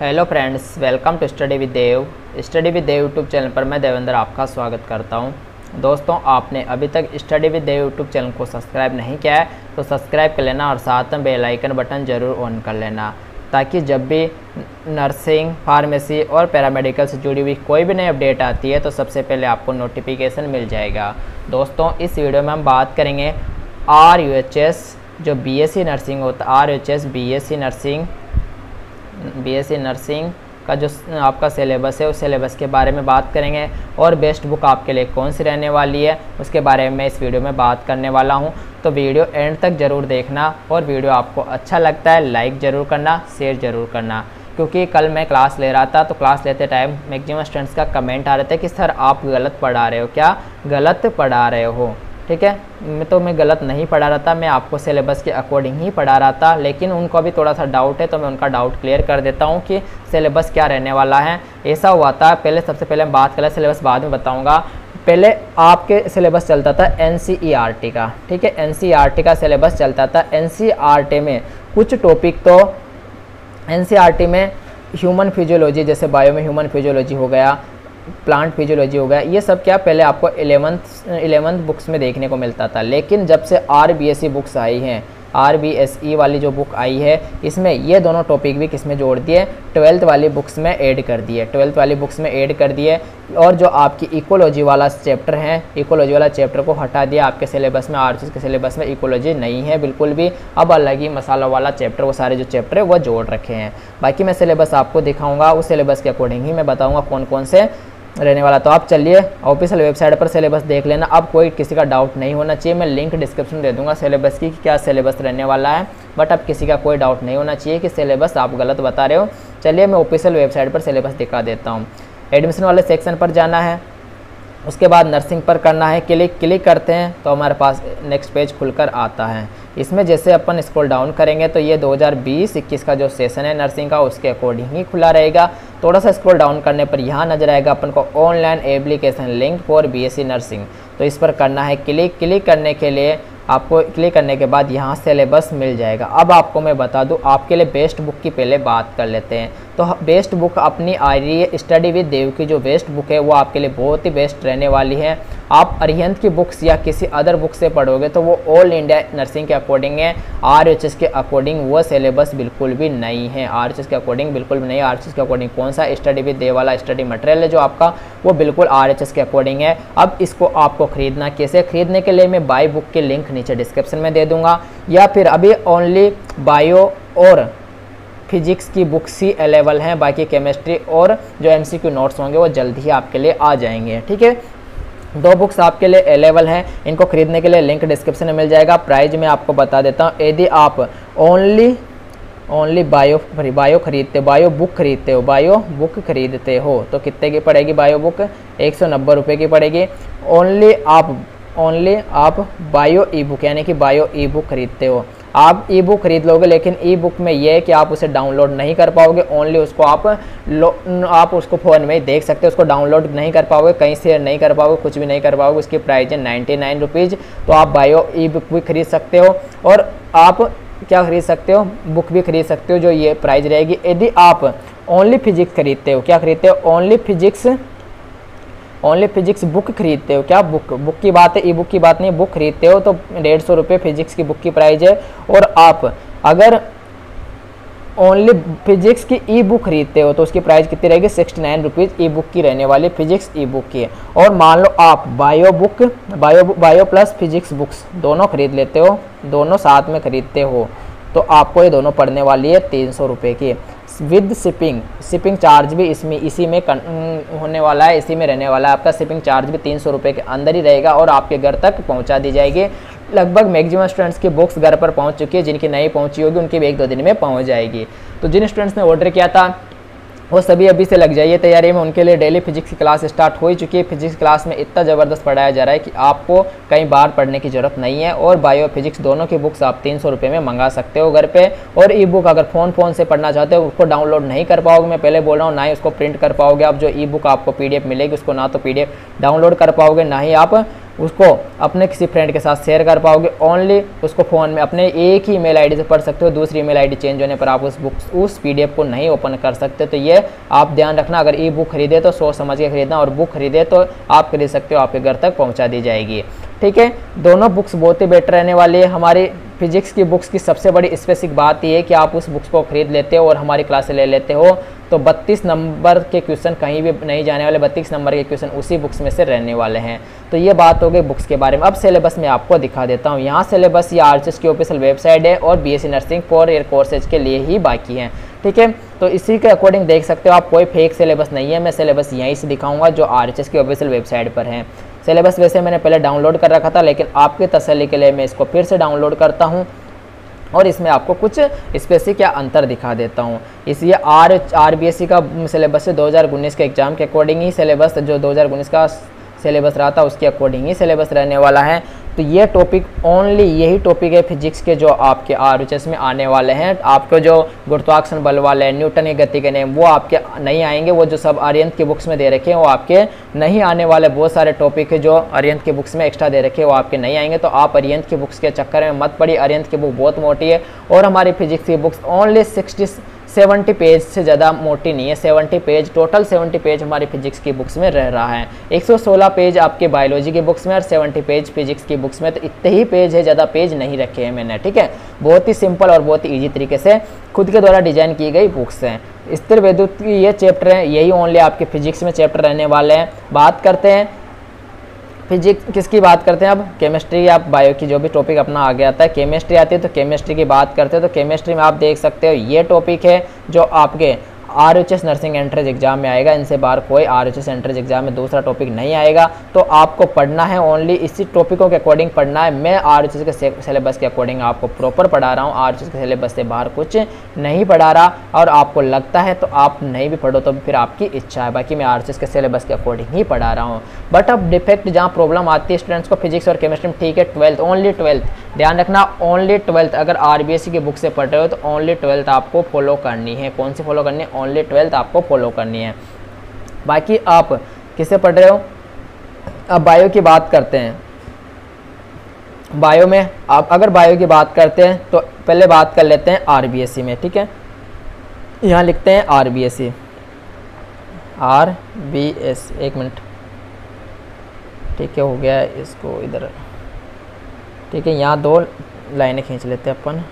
Hello friends welcome to study with Dev study with Dev YouTube channel पर मैं देवेंद्र आपका स्वागत करता हूँ। दोस्तों, आपने अभी तक study with Dev YouTube channel को सब्सक्राइब नहीं किया है तो सब्सक्राइब कर लेना और साथ में बेल आइकन बटन ज़रूर ऑन कर लेना, ताकि जब भी नर्सिंग फार्मेसी और पैरामेडिकल से जुड़ी हुई कोई भी नई अपडेट आती है तो सबसे पहले आपको नोटिफिकेशन मिल जाएगा। दोस्तों, इस वीडियो में हम बात करेंगे आर यू एच एस जो बी एस सी नर्सिंग होता है आर नर्सिंग बीएससी नर्सिंग का जो आपका सिलेबस है, उस सिलेबस के बारे में बात करेंगे और बेस्ट बुक आपके लिए कौन सी रहने वाली है, उसके बारे में इस वीडियो में बात करने वाला हूँ। तो वीडियो एंड तक ज़रूर देखना और वीडियो आपको अच्छा लगता है लाइक ज़रूर करना शेयर ज़रूर करना। क्योंकि कल मैं क्लास ले रहा था तो क्लास लेते टाइम मैक्सिमम स्टूडेंट्स का कमेंट आ रहे थे कि सर आप गलत पढ़ा रहे हो क्या? गलत पढ़ा रहे हो। ठीक है? मैं तो मैं गलत नहीं पढ़ा रहा था, मैं आपको सिलेबस के अकॉर्डिंग ही पढ़ा रहा था, लेकिन उनको भी थोड़ा सा डाउट है तो मैं उनका डाउट क्लियर कर देता हूँ कि सिलेबस क्या रहने वाला है। ऐसा हुआ था, पहले सबसे पहले हम बात करें सिलेबस बाद में बताऊँगा। पहले आपके सिलेबस चलता था एनसीईआरटी का, ठीक है? एन का सिलेबस चलता था। एन में कुछ टॉपिक तो एन में ह्यूमन फिजियोलॉजी जैसे बायो में ह्यूमन फिजियोलॉजी हो गया प्लांट फिजियोलॉजी हो गया, ये सब क्या पहले आपको एलेवंथ एलेवंथ बुक्स में देखने को मिलता था। लेकिन जब से आर बुक्स आई हैं आर बी एस ई वाली जो बुक आई है, इसमें ये दोनों टॉपिक भी किसमें जोड़ दिए? ट्वेल्थ वाली बुक्स में ऐड कर दिए। ट्वेल्थ वाली बुक्स में ऐड कर दिए। और जो आपकी इकोलॉजी वाला चैप्टर है इकोलॉजी वाला चैप्टर को हटा दिया आपके सिलेबस में आर के सिलेबस में इकोलॉजी नहीं है बिल्कुल भी। अब अलग ही मसाला वाला चैप्टर वो सारे जो चैप्टर है, वो जोड़ रखे हैं। बाकी मैं सिलेबस आपको दिखाऊँगा, उस सिलेबस के अकॉर्डिंग ही मैं बताऊँगा कौन कौन से। रहने वाला। तो आप चलिए ऑफिशियल वेबसाइट पर सिलेबस देख लेना। अब कोई किसी का डाउट नहीं होना चाहिए। मैं लिंक डिस्क्रिप्शन दे दूँगा सिलेबस की कि क्या सिलेबस रहने वाला है। बट अब किसी का कोई डाउट नहीं होना चाहिए कि सिलेबस आप गलत बता रहे हो। चलिए, मैं ऑफिशियल वेबसाइट पर सिलेबस दिखा देता हूँ। एडमिशन वाले सेक्शन पर जाना है। उसके बाद नर्सिंग पर करना है क्लिक क्लिक करते हैं तो हमारे पास नेक्स्ट पेज खुलकर आता है। इसमें जैसे अपन स्क्रॉल डाउन करेंगे तो ये 2020-21 का जो सेशन है नर्सिंग का, उसके अकॉर्डिंग ही खुला रहेगा। थोड़ा सा स्क्रॉल डाउन करने पर यहाँ नज़र आएगा अपन को online application link for BSc nursing तो इस पर करना है क्लिक क्लिक करने के लिए आपको क्लिक करने के बाद यहाँ सिलेबस मिल जाएगा। अब आपको मैं बता दूँ, आपके लिए बेस्ट बुक की पहले बात कर लेते हैं। तो बेस्ट बुक अपनी आ रही है स्टडी विद देव की जो बेस्ट बुक है, वो आपके लिए बहुत ही बेस्ट रहने वाली है। आप अरिहंत की बुक्स या किसी अदर बुक से पढ़ोगे तो वो ऑल इंडिया नर्सिंग के अकॉर्डिंग है। आर एच एस के अकॉर्डिंग वो सिलेबस बिल्कुल भी नहीं है। आर एच एस के अकॉर्डिंग बिल्कुल भी नहीं। आर एच एस के अकॉर्डिंग कौन सा स्टडी विद देव वाला स्टडी मटेरियल है जो आपका, वो बिल्कुल आर एच एस के अकॉर्डिंग है। अब इसको आपको खरीदना कैसे? खरीदने के लिए मैं बाई बुक के लिंक नीचे डिस्क्रिप्शन में दे दूँगा। या फिर अभी ओनली बायो और फिजिक्स की बुक्स ही अवेलेबल हैं, बाकी केमिस्ट्री और जो एमसीक्यू नोट्स होंगे वो जल्द ही आपके लिए आ जाएँगे, ठीक है? दो बुक्स आपके लिए अवेलेबल हैं, इनको खरीदने के लिए लिंक डिस्क्रिप्शन में मिल जाएगा। प्राइस मैं आपको बता देता हूँ, यदि आप ओनली ओनली बायो बायो खरीदते बायो बुक खरीदते हो बायो बुक खरीदते हो तो कितने की पड़ेगी बायो बुक एक सौ नब्बे रुपये की पड़ेगी। ओनली आप ओनली आप बायो ई बुक यानी कि बायो ई बुक खरीदते हो। आप ई बुक खरीद लोगे, लेकिन ई बुक में ये है कि आप उसे डाउनलोड नहीं कर पाओगे ओनली उसको आप आप उसको फ़ोन में देख सकते हो, उसको डाउनलोड नहीं कर पाओगे, कहीं से नहीं कर पाओगे, कुछ भी नहीं कर पाओगे, उसकी प्राइस है नाइन्टी नाइन रुपीज़ तो आप बायो ई बुक भी खरीद सकते हो, और आप क्या खरीद सकते हो बुक भी खरीद सकते हो, जो ये प्राइस रहेगी। यदि आप ओनली फिजिक्स खरीदते हो, क्या खरीदते हो? Only physics only physics book खरीदते हो? क्या बुक? बुक की बात है ई बुक की बात नहीं, बुक खरीदते हो तो डेढ़ सौ रुपये फिजिक्स की बुक की प्राइस है। और आप अगर ओनली फिजिक्स की ई बुक खरीदते हो तो उसकी प्राइस कितनी रहेगी? Sixty nine rupees e book की रहने वाली फिजिक्स ई बुक की है। और मान लो आप bio book bio bio plus physics books दोनों खरीद लेते हो, दोनों साथ में खरीदते हो तो आपको ये दोनों पड़ने वाली है तीन सौ रुपये की। विद शिपिंग शिपिंग चार्ज भी इसमें, इसी में होने वाला है, इसी में रहने वाला है। आपका शिपिंग चार्ज भी तीन सौ रुपये के अंदर ही रहेगा और आपके घर तक पहुँचा दी जाएगी। लगभग मैक्सिमम स्टूडेंट्स की बुक्स घर पर पहुँच चुकी है, जिनकी नहीं पहुँची होगी, उनकी भी एक दो दिन में पहुँच जाएगी। तो जिन स्टूडेंट्स ने ऑर्डर किया था वो सभी अभी से लग जाइए तैयारी में, उनके लिए डेली फिजिक्स की क्लास स्टार्ट हो ही चुकी है। फिजिक्स क्लास में इतना ज़बरदस्त पढ़ाया जा रहा है कि आपको कई बार पढ़ने की ज़रूरत नहीं है और बायो फिजिक्स दोनों की बुक्स आप तीन सौ रुपये में मंगा सकते हो घर पे। और ई बुक अगर फ़ोन फ़ोन से पढ़ना चाहते हो, उसको डाउनलोड नहीं कर पाओगे, मैं पहले बोल रहा हूँ, ना ही उसको प्रिंट कर पाओगे आप, जो ई बुक आपको पीडीएफ मिलेगी, उसको ना तो पीडीएफ डाउनलोड कर पाओगे, ना ही आप उसको अपने किसी फ्रेंड के साथ शेयर कर पाओगे। ओनली उसको फ़ोन में अपने एक ही ईमेल आईडी से पढ़ सकते हो, दूसरी ईमेल आईडी चेंज होने पर आप उस बुक उस पीडीएफ को नहीं ओपन कर सकते। तो ये आप ध्यान रखना, अगर ई बुक खरीदे तो सोच समझ के खरीदना, और बुक खरीदे तो आप खरीद सकते हो, आपके घर तक पहुँचा दी जाएगी। ठीक है? दोनों बुक्स बहुत ही बेटर रहने वाली है। हमारी फिजिक्स की बुक्स की सबसे बड़ी स्पेसिक बात यह है कि आप उस बुक्स को खरीद लेते हो और हमारी क्लासे ले लेते हो। तो 32 नंबर के क्वेश्चन कहीं भी नहीं जाने वाले 32 नंबर के क्वेश्चन उसी बुक्स में से रहने वाले हैं। तो ये बात हो गई बुक्स के बारे में। अब सिलेबस में आपको दिखा देता हूँ। यहाँ सिलेबस ये आर की ऑफिशियल वेबसाइट है और BSc nursing four year courses के लिए ही बाकी हैं। ठीक है? तो इसी के अकॉर्डिंग देख सकते हो आप, कोई फेक सिलेबस नहीं है। मैं सिलेबस यहीं से दिखाऊँगा जो आरएचएस की ऑफिशियल वेबसाइट पर है। सिलेबस वैसे मैंने पहले डाउनलोड कर रखा था, लेकिन आपके तसली के लिए मैं इसको फिर से डाउनलोड करता हूँ। और इसमें आपको कुछ स्पेसिक या अंतर दिखा देता हूँ। इसलिए R R B S C का सिलेबस है दो हज़ार उन्नीस के एग्ज़ाम के अकॉर्डिंग ही सिलेबस, जो दो हज़ार उन्नीस का सिलेबस रहा था, उसके अकॉर्डिंग ही सिलेबस रहने वाला है। तो ये टॉपिक ओनली यही टॉपिक है फिजिक्स के जो आपके आर में आने वाले हैं। आपको जो गुरुत्वाकर्षण बल वाले न्यूटन की गति के नेम वो आपके नहीं आएँगे। वो जो सब आर्यंत की बुक्स में दे रखे हैं, वो आपके नहीं आने वाले। बहुत सारे टॉपिक है जो आर्यंत की बुक्स में एक्स्ट्रा दे रखे हैं, वो आपके नहीं आएँगे। तो आप आर्यंत की बुक्स के चक्कर में मत पड़ी आर्यंत की बुक बहुत मोटी है। और हमारी फिजिक्स की books only sixty seventy page से ज़्यादा मोटी नहीं है seventy page, total seventy page हमारी फिजिक्स की बुक्स में रह रहा है। एक सौ सोलह पेज आपके बायोलॉजी की बुक्स में और सेवेंटी पेज फिजिक्स की बुक्स में तो इतने ही पेज है, ज़्यादा पेज नहीं रखे हैं मैंने, ठीक है? बहुत ही सिंपल और बहुत ही ईजी तरीके से खुद के द्वारा डिज़ाइन की गई बुक्स हैं। स्थिर विद्युत की ये चैप्टर हैं, यही ओनली आपके फिजिक्स में चैप्टर रहने वाले हैं। बात करते हैं फिजिक्स किसकी बात करते हैं अब? केमिस्ट्री या बायो की जो भी टॉपिक अपना आगे आता है, केमिस्ट्री आती है तो केमिस्ट्री की बात करते हैं तो केमिस्ट्री में आप देख सकते हो, ये टॉपिक है जो आपके R H S nursing entrance exam में आएगा। इनसे बाहर कोई R H S entrance exam में दूसरा टॉपिक नहीं आएगा। तो आपको पढ़ना है ओनली इसी टॉपिकों के अकॉर्डिंग पढ़ना है। मैं आर एच एस के सिलेबस के अकॉर्डिंग आपको प्रॉपर पढ़ा रहा हूँ। आर एच एस के सिलेबस से बाहर कुछ नहीं पढ़ा रहा। और आपको लगता है तो आप नहीं भी पढ़ो तो फिर आपकी इच्छा है। बाकी मैं आर एच एस के सिलेबस के अकॉर्डिंग ही पढ़ा रहा हूँ। बट अब डिफेक्ट जहाँ प्रॉब्लम आती है स्टूडेंट्स को फिजिक्स और केमिस्ट्री में, ठीक है ट्वेल्थ ओनली ट्वेल्थ ध्यान रखना ओनली ट्वेल्थ अगर आर बी एस सी की बुक से पढ़ रहे हो तो ओनली ट्वेल्थ आपको फॉलो करनी है। कौन सी फॉलो करनी है? ओनली ट्वेल्थ आपको फॉलो करनी है। बाकी आप किससे पढ़ रहे हो? अब बायो की बात करते हैं। बायो में आप अगर बायो की बात करते हैं तो पहले बात कर लेते हैं आर में, ठीक है? यहाँ लिखते हैं आर बी एस एक मिनट। ठीक है, हो गया इसको इधर। ठीक है, यहाँ दो लाइनें खींच लेते हैं अपन।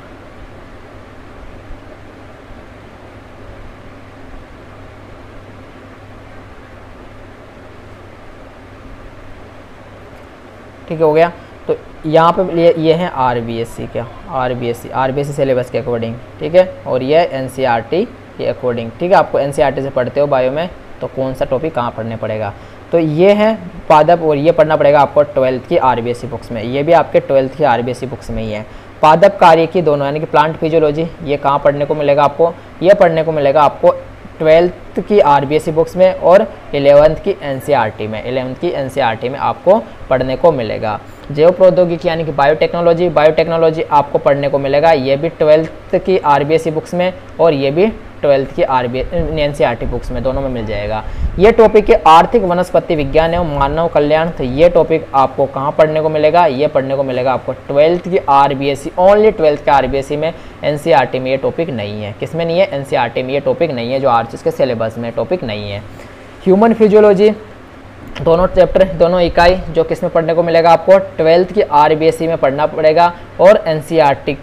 ठीक है गया। तो यहाँ पे ये ये हैं आर बी एस सी क्या R B S C R B S C syllabus के अकॉर्डिंग ठीक है? और ये एन सी आर टी के अकॉर्डिंग ठीक है? आपको एन सी आर टी से पढ़ते हो बायो में तो कौन सा टॉपिक कहाँ पढ़ने पड़ेगा? तो ये है पादप, और ये पढ़ना पड़ेगा आपको ट्वेल्थ की R B S C books में। ये भी आपके ट्वेल्थ की R B S C books में ही है। पादप कार्य की दोनों, यानी कि प्लांट फिजियोलॉजी ये कहाँ पढ़ने को मिलेगा आपको? ये पढ़ने को मिलेगा आपको ट्वेल्थ की आर बुक्स में और एलेवंथ की एन में। एलेवंथ की एन में आपको पढ़ने को मिलेगा। जैव प्रौद्योगिकी यानी कि बायोटेक्नोलॉजी बायोटेक्नोलॉजी आपको पढ़ने को मिलेगा। ये भी ट्वेल्थ की आर बुक्स में और ये भी ट्वेल्थ की आर बी एन बुक्स में दोनों में मिल जाएगा। ये टॉपिक है आर्थिक वनस्पति विज्ञान एवं मानव कल्याण तो ये टॉपिक आपको कहाँ पढ़ने को मिलेगा? ये पढ़ने को मिलेगा आपको ट्वेल्थ की आर ओनली ट्वेल्थ के आर सी में एन टी में ये टॉपिक नहीं है। किसमें नहीं है? एन में ये टॉपिक नहीं है, जो आर के सिलेबस में टॉपिक नहीं है। ह्यूमन फिजियोलॉजी दोनों चैप्टर दोनों इकाई जो किसमें पढ़ने को मिलेगा आपको? ट्वेल्थ की आर में पढ़ना पड़ेगा और एन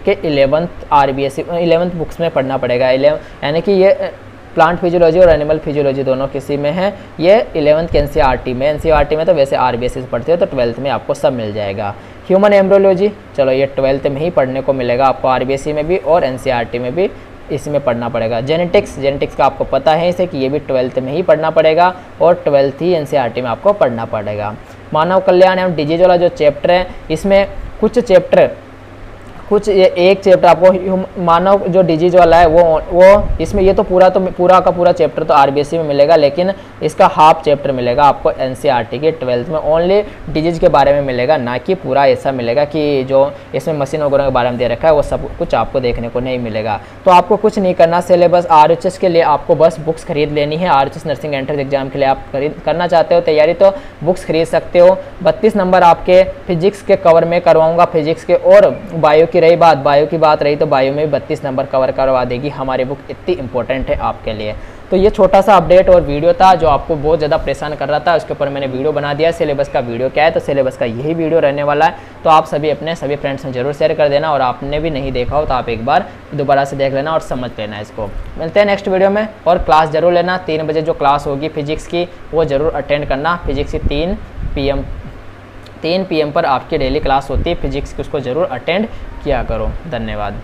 के eleventh R B eleventh books में पढ़ना पड़ेगा। यानी कि ये प्लांट फिजियोलॉजी और एनिमल फिजियोलॉजी दोनों किसी में है। ये इलेवंथ के एन में एन में तो वैसे आर बी से पढ़ते हो तो ट्वेल्थ में आपको सब मिल जाएगा। ह्यूमन एम्ब्रोलॉजी चलो ये ट्वेल्थ में ही पढ़ने को मिलेगा आपको आर में भी और एन में भी। इसमें पढ़ना पड़ेगा। जेनेटिक्स जेनेटिक्स का आपको पता है इसे कि ये भी ट्वेल्थ में ही पढ़ना पड़ेगा और ट्वेल्थ ही एन में आपको पढ़ना पड़ेगा। मानव कल्याण एवं डिज़ीज़ वाला जो चैप्टर है, इसमें कुछ चैप्टर कुछ ये एक चैप्टर आपको मानव जो डिज़ीज़ वाला है, वो वो, इसमें ये तो पूरा तो पूरा का पूरा चैप्टर तो आरबीएससी में मिलेगा, लेकिन इसका हाफ़ चैप्टर मिलेगा आपको एनसीईआरटी के ट्वेल्थ में। ओनली डिज़ीज़ के बारे में मिलेगा, ना कि पूरा ऐसा मिलेगा कि जो इसमें मशीन वगैरह के बारे में दे रखा है, वो सब कुछ आपको देखने को नहीं मिलेगा। तो आपको कुछ नहीं करना सिलेबस आरएचएस के लिए आपको बस बुक्स खरीद लेनी है। आरएचएस नर्सिंग एंट्रेंस एग्ज़ाम के लिए आप खरीद, करना चाहते हो, तैयारी तो बुक्स खरीद सकते हो। बत्तीस नंबर आपके फिजिक्स के कवर में करवाऊँगा फिजिक्स के और बायो की रही बात, बायो की बात रही तो बायो में भी बत्तीस नंबर कवर करवा देगी। हमारी बुक इतनी इंपॉर्टेंट है आपके लिए। तो ये छोटा सा अपडेट और वीडियो था जो आपको बहुत ज़्यादा परेशान कर रहा था। उसके ऊपर मैंने वीडियो बना दिया। सिलेबस का वीडियो क्या है? तो सिलेबस का यही वीडियो रहने वाला है। तो आप सभी अपने, सभी फ्रेंड्स में ज़रूर शेयर कर देना और आपने भी नहीं देखा हो तो आप एक बार दोबारा से देख लेना और समझ लेना इसको। मिलते हैं नेक्स्ट वीडियो में और क्लास ज़रूर लेना। तीन बजे जो क्लास होगी फिजिक्स की, वो ज़रूर अटेंड करना। फिजिक्स की तीन पी तीन पी पर आपकी डेली क्लास होती है। फिजिक्स की उसको ज़रूर अटेंड किया करो। धन्यवाद।